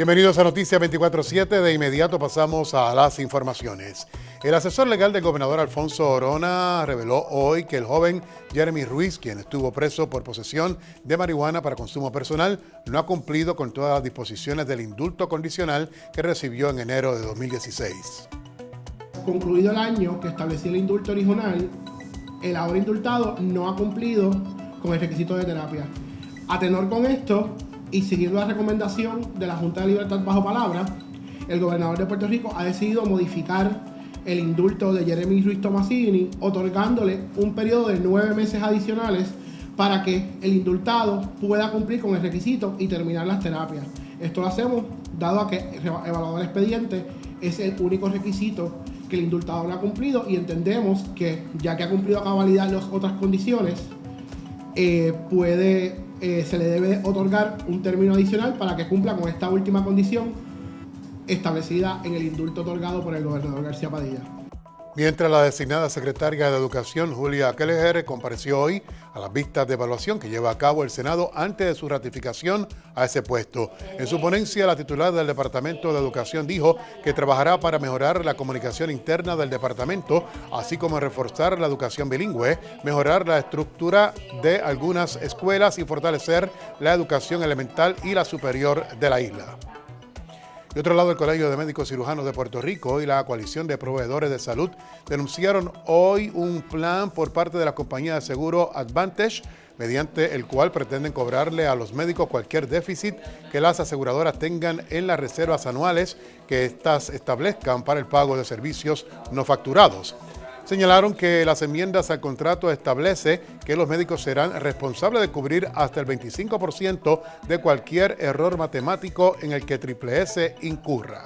Bienvenidos a Noticias 24-7. De inmediato pasamos a las informaciones. El asesor legal del gobernador Alfonso Orona reveló hoy que el joven Jeremy Ruiz, quien estuvo preso por posesión de marihuana para consumo personal, no ha cumplido con todas las disposiciones del indulto condicional que recibió en enero de 2016. Concluido el año que establecía el indulto original, el ahora indultado no ha cumplido con el requisito de terapia. A tenor con esto, y siguiendo la recomendación de la Junta de Libertad bajo palabra, el gobernador de Puerto Rico ha decidido modificar el indulto de Jeremy Ruiz Tomasini, otorgándole un periodo de nueve meses adicionales para que el indultado pueda cumplir con el requisito y terminar las terapias. Esto lo hacemos dado a que evaluador expediente es el único requisito que el indultado no ha cumplido y entendemos que ya que ha cumplido a cabalidad las otras condiciones, eh, puede, eh, se le debe otorgar un término adicional para que cumpla con esta última condición establecida en el indulto otorgado por el gobernador García Padilla. Mientras la designada secretaria de Educación, Julia Kelleher, compareció hoy a las vistas de evaluación que lleva a cabo el Senado antes de su ratificación a ese puesto. En su ponencia, la titular del Departamento de Educación dijo que trabajará para mejorar la comunicación interna del departamento, así como reforzar la educación bilingüe, mejorar la estructura de algunas escuelas y fortalecer la educación elemental y la superior de la isla. De otro lado, el Colegio de Médicos Cirujanos de Puerto Rico y la Coalición de Proveedores de Salud denunciaron hoy un plan por parte de la compañía de seguro Advantage, mediante el cual pretenden cobrarle a los médicos cualquier déficit que las aseguradoras tengan en las reservas anuales que éstas establezcan para el pago de servicios no facturados. Señalaron que las enmiendas al contrato establece que los médicos serán responsables de cubrir hasta el 25% de cualquier error matemático en el que Triple S incurra.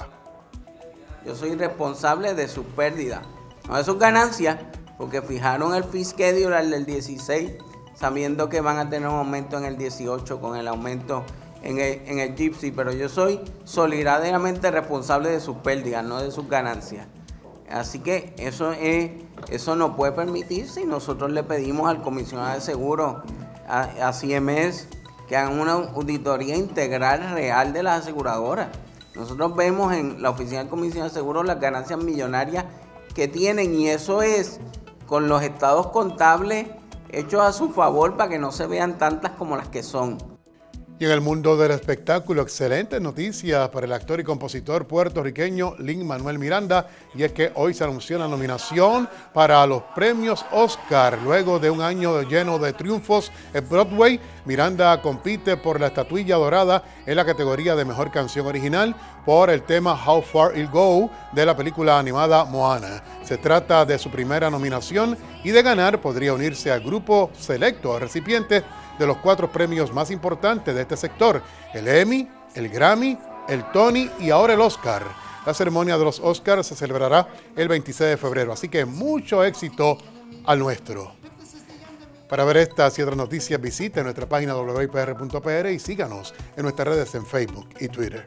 Yo soy responsable de su pérdida, no de sus ganancias, porque fijaron el fee del 16, sabiendo que van a tener un aumento en el 18 con el aumento en el, en el Gypsy, pero yo soy solidariamente responsable de sus pérdidas, no de sus ganancias. Así que eso, es, eso no puede permitirse y nosotros le pedimos al comisionado de seguros, a, CMS, que hagan una auditoría integral real de las aseguradoras. Nosotros vemos en la oficina del comisionado de seguros las ganancias millonarias que tienen y eso es con los estados contables hechos a su favor para que no se vean tantas como las que son. Y en el mundo del espectáculo, excelente noticia para el actor y compositor puertorriqueño Lin Manuel Miranda, y es que hoy se anunció la nominación para los premios Oscar. Luego de un año lleno de triunfos en Broadway, Miranda compite por la estatuilla dorada en la categoría de Mejor Canción Original por el tema How Far It Go de la película animada Moana. Se trata de su primera nominación y de ganar podría unirse al grupo selecto de recipientes de los cuatro premios más importantes de este sector, el Emmy, el Grammy, el Tony y ahora el Oscar. La ceremonia de los Oscars se celebrará el 26 de febrero, así que mucho éxito al nuestro. Para ver estas y otras noticias visite nuestra página wipr.pr y síganos en nuestras redes en Facebook y Twitter.